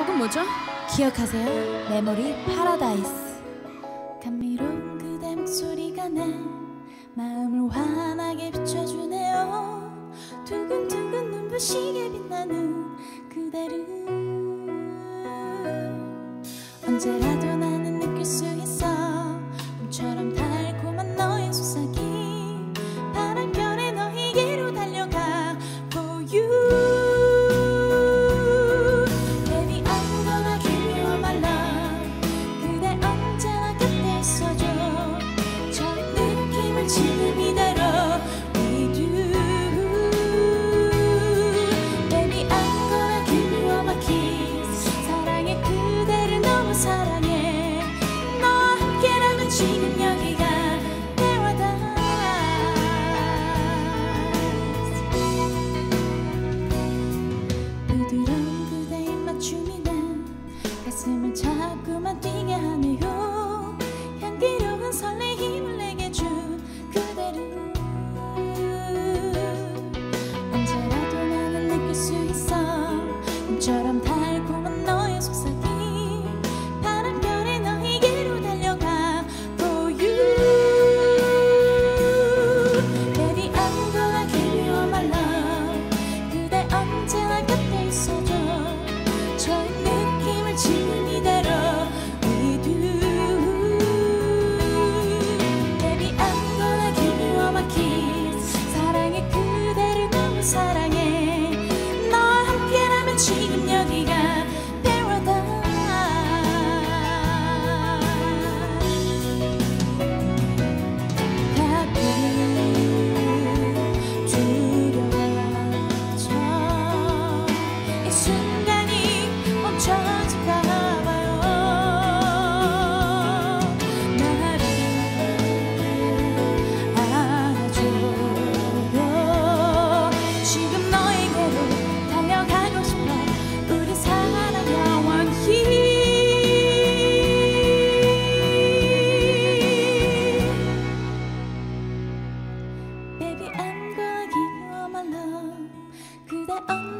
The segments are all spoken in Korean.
곡은 뭐죠? 기억하세요? 메모리 파라다이스 감미로운 그대 목소리가 내 마음을 환하게 비춰주네요 두근두근 눈부시게 빛나는 그대를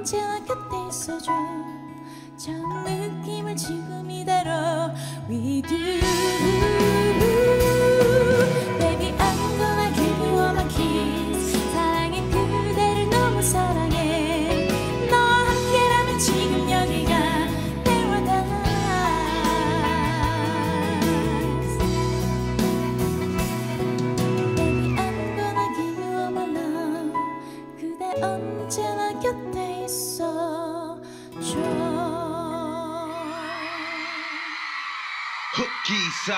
언제나 곁에 있어줘. 저 느낌을 지금 이대로 We do Cookie side.